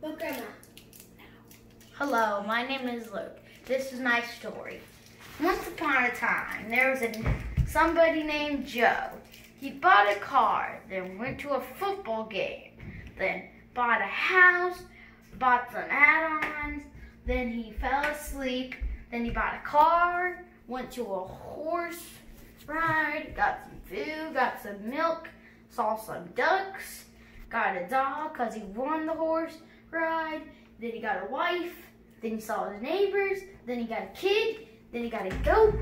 But Grandma. Hello, my name is Luke. This is my story. Once upon a time, there was a somebody named Joe. He bought a car, then went to a football game, then bought a house, bought some add-ons, then he fell asleep, then he bought a car, went to a horse ride, got some food, got some milk, saw some ducks, got a dog because he won the horse ride, then he got a wife, then he saw his neighbors, then he got a kid, then he got a goat,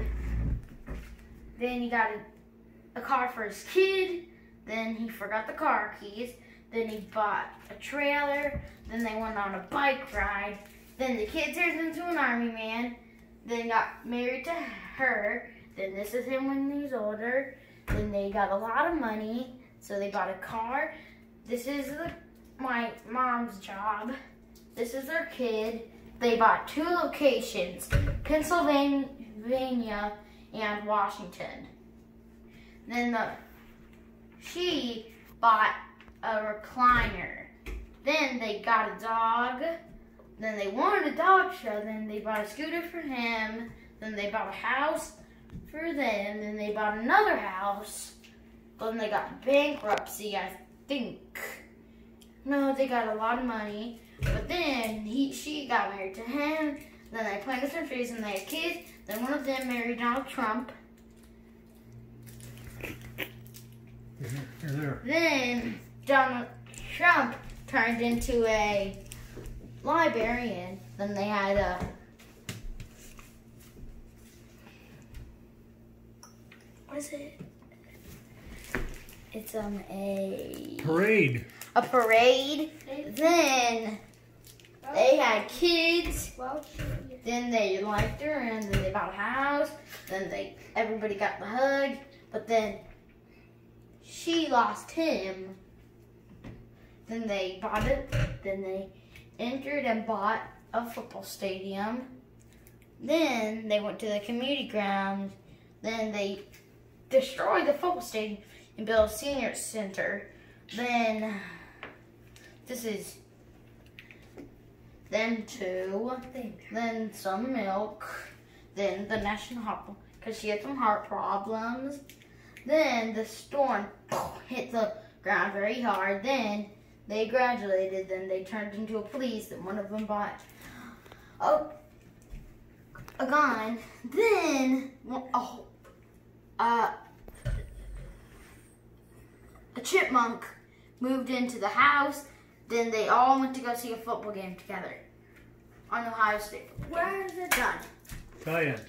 then he got a, a car for his kid, then he forgot the car keys, then he bought a trailer, then they went on a bike ride, then the kid turned into an army man, then got married to her, then this is him when he's older, then they got a lot of money, so they bought a car, this is the, my mom's job, this is their kid, they bought two locations, Pennsylvania and Washington. Then the she bought a recliner. Then they got a dog. Then they wanted a dog show. Then they bought a scooter for him. Then they bought a house for them. Then they bought another house. Then they got bankruptcy, I think. No, they got a lot of money. But then he, she got married to him. Then they planted some trees and they had kids. Then one of them married Donald Trump. Mm-hmm. Then Donald Trump turned into a librarian. Then they had a what is it? It's um a Parade. a parade. Then they had kids. Then they liked her, and then they bought a house. Then they everybody got the hug, but then she lost him. Then they bought it. Then they entered and bought a football stadium. Then they went to the community grounds. Then they destroyed the football stadium and built a senior center. Then this is then two, then some milk, then the national hospital because she had some heart problems. Then the storm hit the ground very hard. Then they graduated. Then they turned into a police. Then one of them bought a, a gun. Then oh, uh, chipmunk moved into the house. Then they all went to go see a football game together on Ohio State. where is it? Done. Tie-in.